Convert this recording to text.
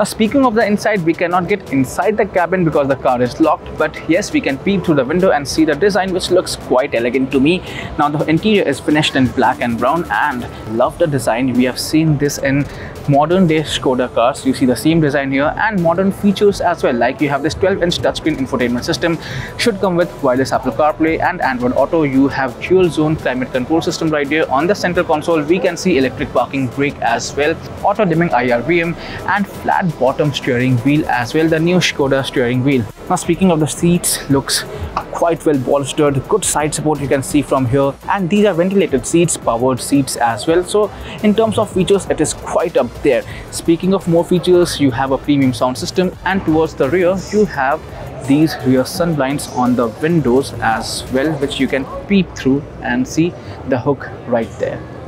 Now speaking of the inside, we cannot get inside the cabin because the car is locked. But yes, we can peep through the window and see the design which looks quite elegant to me. Now the interior is finished in black and brown and love the design. We have seen this in modern day Skoda cars. You see the same design here and modern features as well. Like you have this 12 inch touchscreen infotainment system should come with wireless Apple CarPlay and Android Auto. You have dual zone climate control system right here. On the center console, we can see electric parking brake as well, auto dimming IRVM and flat bottom steering wheel as well, the new Skoda steering wheel. Now speaking of the seats, looks quite well bolstered, good side support you can see from here and these are ventilated seats, powered seats as well. So in terms of features, it is quite up there. Speaking of more features, you have a premium sound system and towards the rear, you have these rear sun blinds on the windows as well which you can peep through and see the hook right there